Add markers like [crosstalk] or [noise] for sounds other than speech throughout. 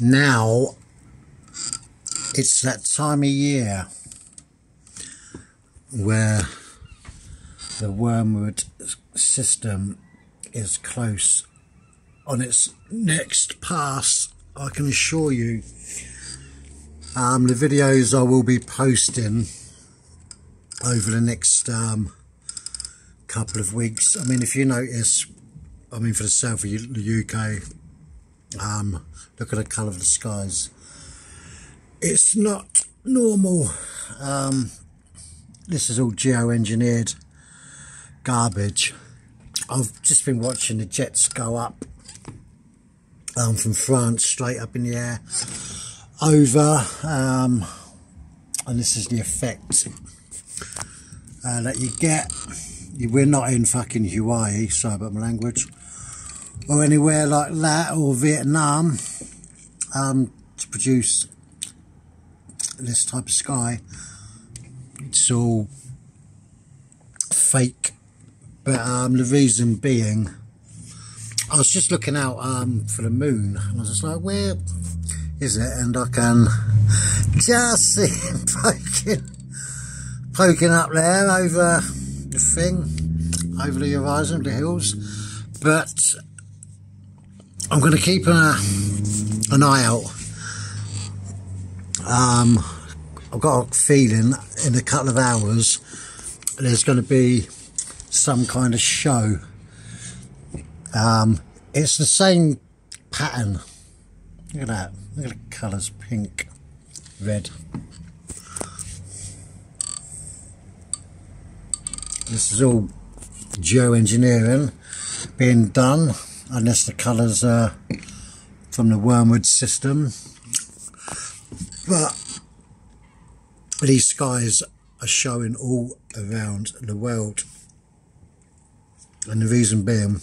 now it's that time of year where the wormwood system is close on its next pass I can assure you. Um, the videos I will be posting over the next um, couple of weeks. I mean if you notice I mean for the south of the UK um, look at the colour of the skies. It's not normal. Um, this is all geo-engineered garbage. I've just been watching the jets go up um, from France straight up in the air over um, and this is the effect uh, that you get. We're not in fucking Hawaii sorry about my language or anywhere like that or Vietnam um, to produce this type of sky. It's all fake but um, the reason being I was just looking out um, for the moon and I was just like where is it? And I can just [laughs] see him poking poking up there over the thing over the horizon the hills. But I'm going to keep a, an eye out um, I've got a feeling in a couple of hours there's going to be some kind of show. Um, it's the same pattern. Look at that. Look at the colours pink, red. This is all geo-engineering being done unless the colours are from the wormwood system. But these skies are showing all around the world. And the reason being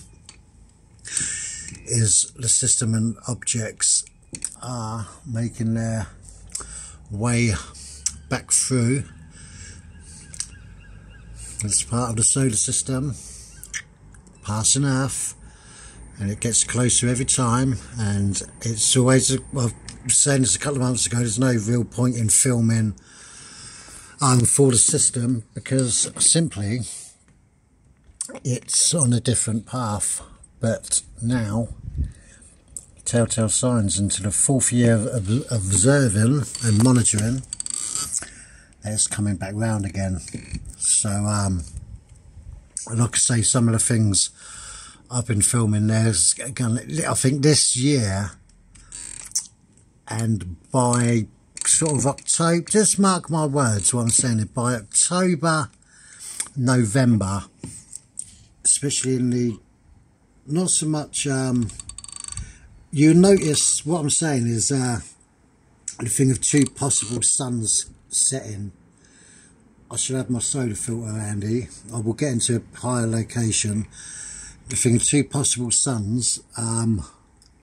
is the system and objects are making their way back through it's part of the solar system passing earth and it gets closer every time and it's always i well, saying this a couple of months ago, there's no real point in filming um, for the system because simply it's on a different path. But now, telltale signs into the fourth year of observing and monitoring, it's coming back round again. So, um, like I say, some of the things I've been filming there, I think this year and by sort of October, just mark my words what I'm saying, by October, November, especially in the, not so much, um, you notice what I'm saying is uh, the thing of two possible suns setting. I should have my solar filter handy. I will get into a higher location. Thing of two possible suns, Um,